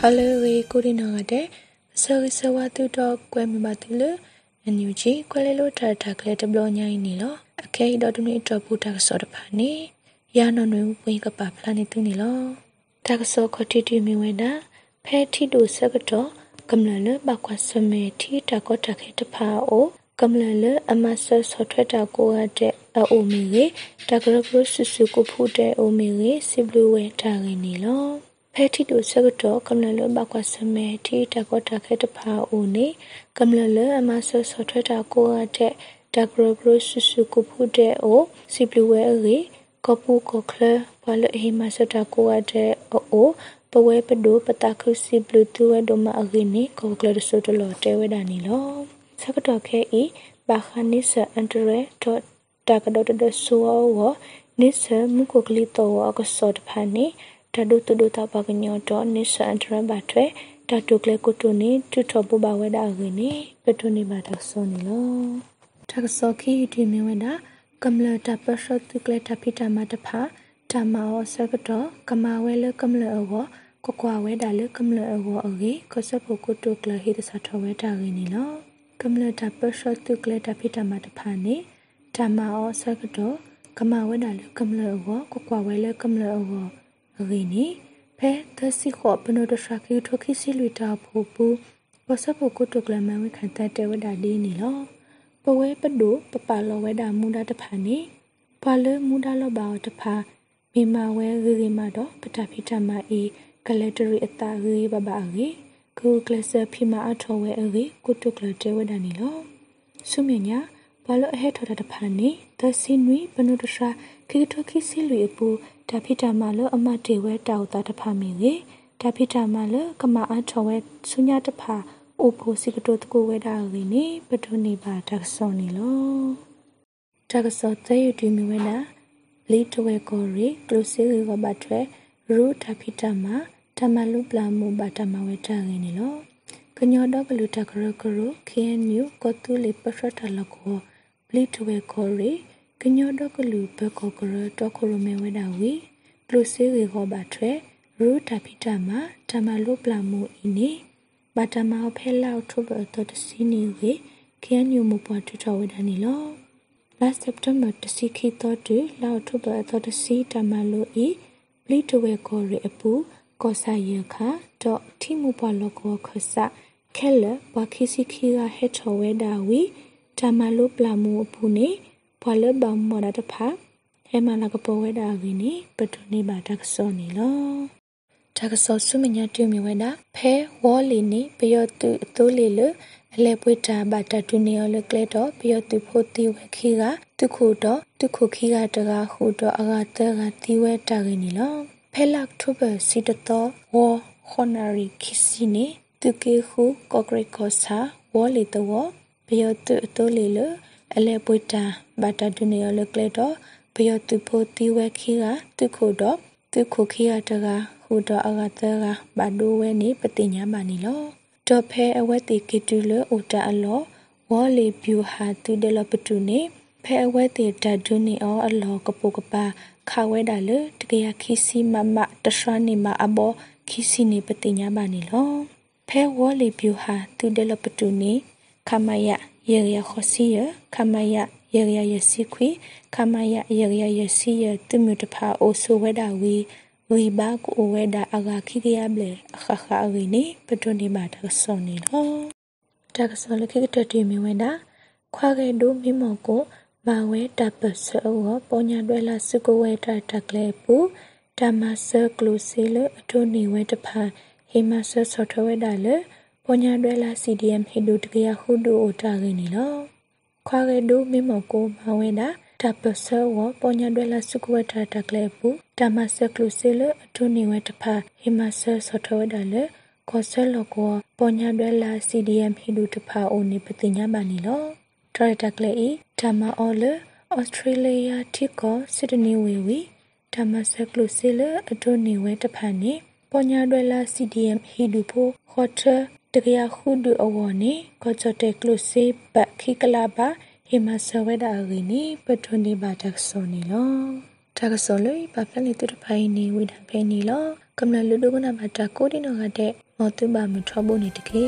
ဟာလေဝေကိုဒီနာတဲ့ဆောရဆဝတုတော့ကွဲမပါတူလအန်ယူဂျီကွဲလေလို့ထားထားကလေးတဘလညိုင်းနေလောအခဲတော်တူနေတော့ဘူးတာဆောတပါနေရနော်နွေဝင်းကပါဖလာနေတူနေလောတာကဆောခတိတီမီဝဲတာဖဲထီတူဆကတော့ကမ္လလဘကွာစမေထီတာကောတခဲတဖာအိုကမ္လလအမဆဆောထွတ်တာကိုရတဲ့အအိုမီရေတကရပရဆူဆူကိုဖူတဲ့အိုမီရေစီဘလူဝဲတာရင်းနေလော ဖဲတီတူဆကတော့ကမ္လလဘကွာစမေတီတကောတခဲတဖာအိုနေကမ္လလအမဆဆောထွတ်တာကိုရတဲ့တကရပရဆူဆူကိုဖူတဲ့အိုစီဘလူဝဲရေကပူကခလဘလဟိမဆတာကိုရတဲ့အိုပဝဲပဒိုပတာခုစီဘလူတူဝဲဒိုမအဂိနီကောကလရဆိုတလောတဲဝဲဒါနီလောစကတော့ခဲဤဘာခနိစအန်တရဲတော့တကဒတဒဆိုဝနိစမုကကလီတော့အကစောတဖာနေ တဒုတဒုတပကညောတော့နိစအန်တရဘတ်ထွဲတတုကလေကုတုနေတူထဘဘဝဲဒါအဂိနီပတုနေပါတော့စောနီလောတကစောခီဒီမြဝဲဒါကမ္လတာပရှတုကလေတပိတမတဖာတမောစကတော့ကမဝဲလကမ္လအောကကွာဝဲတာလကမ္လအောအဂေကစပုကုတုကလဟိတသထဝဲတာရင်းနီလောကမ္လတာပရှတုကလေတပိတမတဖာနေတမောစကတော့ကမဝဲတာလကမ္လအောကကွာဝဲလကမ္လအော အဂေနီဖဲသစီခောပနဒရှခိထခိစီလူတာဖို့ပူကစပုကုတုကလမဝဲခန်တတဲဝဲတာဒီနီလောပဝဲပဒုပပလောဝဲတာမူတာတဖာနေပါလမူတာလောပါတဖာမိမဝဲဂရီမတော့ပတဖိတမအီကလက်တရီအတာဂရီဘဘအဂီကူကလဆဖိမအထောဝဲအဂီကုတုကလတဲဝဒနီလောဆုမြညာဘာလို့အဟဲထော်တာတဖာနေသစီနွီဘနုတရှာခိထခိစီလူအပူ တဖိတမလောအမတေဝဲတောက်တာတဖာမီလေတဖိတမလောကမအထောဝဲဆုညာတဖာအိုဖိုစီကတိုတကိုဝဲတာဂီနေပထုနေပါတကစောနီလောတကစောတဲယူတီမီဝဲနာလီတဝဲကိုရီကလုစီရီကဘတ်ထွဲရူတာဖီတာမတမလူပလာမူဘာတမဝဲတာရင်းနီလောကညောတော့ဘလူတကရကရ KNU ကတူလီပဖထလကိုပလီတဝဲကိုရီ ကညောတော့ကလူဘကောကရတော့ခရမဲဝဲတာဝီကလုစီရီကဘတ်ထွဲရူတာဖီတာမတမလူပလာမူအင်းနီဘာတမဖဲလောက်ထုဘတော်တစီနီဝေ KNU မပေါ်ထထဝဲတာနီလော last september တစီခီတော့တူလောက်ထုဘတော်တစီတမလို့ဤပလီတဝဲကိုရအပူကောဆာယခါတော့တိမူပလောကောခဆခဲလဘခိစီခီကဟက်ချဝဲဒါဝီတမလို့ပလာမှုအပူနေ ဘလဘမောဒတဖာဟဲမလာကပေါ်ဝဲဒါဝီနေပတုနေပါတကစောနေလောတကစောဆုမညာတူမြဝဲတာဖဲဝေါ်လီနေပယောတုအတိုးလီလအလဲပွေတာဘာတတူနေရလကလေတော့ပယောတုဖို့တီဝဲခီကတုခုတော့တုခုခီကတကားဟူတော့အကတဲကတီဝဲတာရင်းနီလောဖဲလက်ထုဘစီတတော့ဝဟော်နာရီခီစီနေတုကေခုကော့ဂရိတ်ကောဆာဝေါ်လီတော့ပယောတုအတိုးလီလ အလဲပွေတာဘာတတူနေရလကလေတော့ပယောတုဖို့တီဝဲခီကတုခုတော့တုခုခီကတကားဟူတော့အကတဲကဘာဒိုဝဲနေပတိညာပါနီလောတော့ဖဲအဝက်တီကီတူလအိုတာအလောဝေါ်လီဗျူဟာတူဒလပတူနေဖဲအဝဲတေတဒုန်နီအောအလောကပုကပါခါဝဲဒါလတကရခီစီမမတရှရနီမအဘောခီစီနေပတိညာပါနီလောဖဲဝေါ်လီဗျူဟာတူဒလပတူနေ ခမယရေရခစီယခမယရေရယစီခွီခမယရေရယစီယတုမြတဖာအိုဆိုဝဲဒါဝီဝီဘာကိုဝဲဒါအဂါခိကရဘလေအခခအဝီနေပတွန်ဒီမာတဆောနေလောတကဆောလခိကတတီမီဝဲဒါခွာကေဒိုမိမောကိုဘာဝဲတ ပဆောပေါ်ညာတွဲလာစုကိုဝဲတတကလေပူတမဆကလုစီလအထုနေဝဲတဖာဟေမဆဆောထဝဲဒါလေပေါ်ညာတွဲလာ CDM ဟိဒုတကရဟုဒုအိုတာကေနေလောခွာကေဒိုမိမောကိုဘာဝဲဒါတပဆောဝပေါ်ညာတွဲလာစုကိုဝဲတတကလေပူတမဆကလုစီလအထုနေဝဲတဖာဟေမဆဆောထဝဲဒါလေကောဆလကောပေါ်ညာတွဲလာ CDM ဟိဒုတဖာအိုနေပတိညာပါနီလောထရတကလေဤဓမ္မအော်လဩစတြေးလျတိကောစစ်ဒနီဝေဝီဓမ္မဆက်ကလုစီလအဒိုနေဝဲတဖန်နေပညာဒွဲလာ CDM ဟီဒူဖိုခေါ်ထ တကရခုဒူအဝနေကောချတေကလုစီပခိကလာပါဟိမဆဝဲဒါရီနီပထွန်ဒီဘာတက်ဆိုနီလောတာကစောလွိပပလနေတူတဖိုင်နေဝိဒဖဲနေလောကမ္လလူဒုကနာမတာကိုဒီနောကတဲ့မောတူပါမထဘုန်နေတကေ